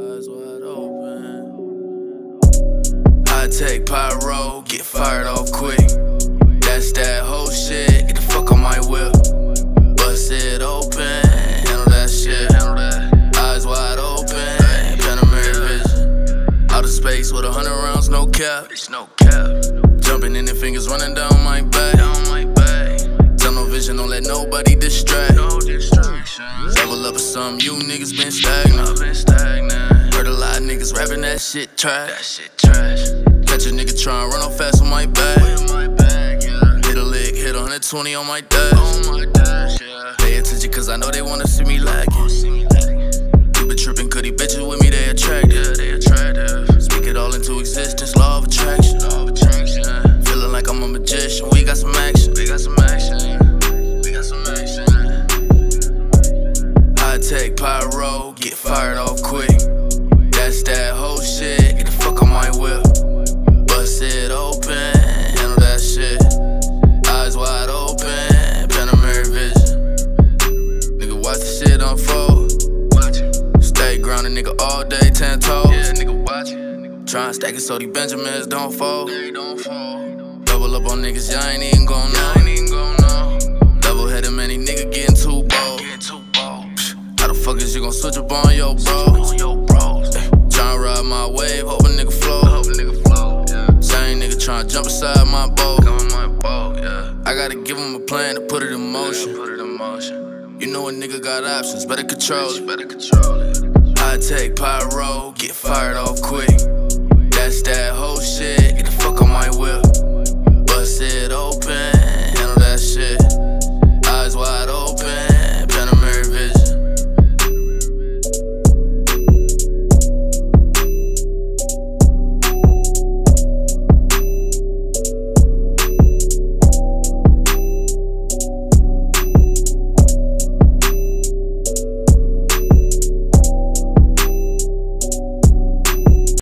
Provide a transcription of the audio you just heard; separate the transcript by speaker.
Speaker 1: Eyes wide open. High pyro, get fired off quick. That's that whole shit. Get the fuck on my whip. Bust it open. Handle that shit. Eyes wide open. Panamera vision. Out of space with a hundred rounds, no cap. It's no cap. Jumping in the fingers running down my back. Down my back. Tunnel vision, don't let nobody distract. No. Level up or something. You niggas been stagnant. I've been stagnant. A lot of niggas rapping that shit trash. That shit trash. Catch a nigga trying run off fast on my back. My back yeah. Hit a lick, hit 120 on my dash. On my dash, yeah. Pay attention, cause I know they wanna see me lagging. You been tripping, cutty bitches with me, they attractive. Yeah, they attractive. Speak it all into existence, law of attraction. Law of attraction. Feeling like I'm a magician, we got some action. We got some action. We got some action. I take pyro, get fired off quick. That's that whole shit. Get the fuck on my whip. Bust it open, handle that shit. Eyes wide open, Panamera vision. Nigga, watch the shit unfold. Stay grounded, nigga, all day, ten toes. Yeah, nigga, watch it. Tryna stack it so these Benjamins don't fall. They don't fall. Double up on niggas, y'all ain't even gon' know. Ain't even gon' know. Double headed, man, these nigga getting too bold. Getting too bold. How the fuck is you gon' switch up on your bro? On your bros. Tryna ride my wave, hope a nigga flow. Hope a nigga flow. Yeah. Same nigga tryna jump inside my boat. Come my boat, yeah. I gotta give him a plan to put it in motion. put it in motion. You know a nigga got options, better control it. Better control it. I take pyro, get fired